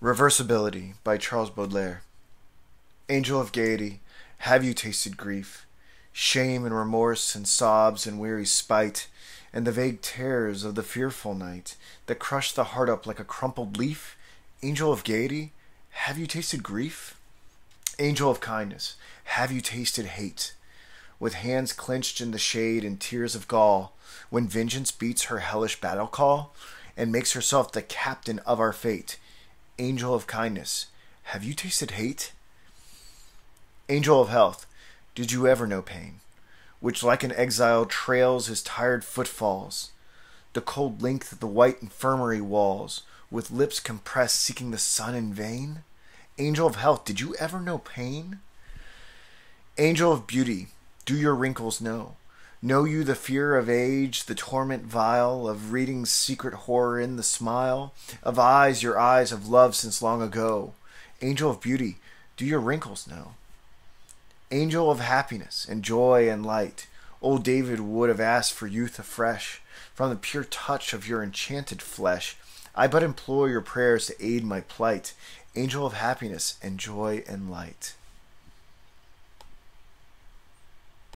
Reversibility by Charles Baudelaire. Angel of gaiety, have you tasted grief, Shame and remorse and sobs and weary spite, And the vague terrors of the fearful night That crush the heart up like a crumpled leaf? Angel of gaiety, have you tasted grief? Angel of kindness, have you tasted hate? With hands clenched in the shade and tears of gall, When vengeance beats her hellish battle call, And makes herself the captain of our fate Angel of kindness, have you tasted hate? Angel of health, did you ever know pain, Which like an exile trails his tired footfalls, The cold length of the white infirmary walls, With lips compressed seeking the sun in vain? Angel of health, did you ever know pain? Angel of beauty, do your wrinkles know? Know you the fear of age, the torment vile Of reading's secret horror in the smile Of eyes your eyes have loved since long ago? Angel of beauty, do your wrinkles know? Angel of happiness and joy and light, Old David would have asked for youth afresh From the pure touch of your enchanted flesh. I but implore your prayers to aid my plight, Angel of happiness and joy and light.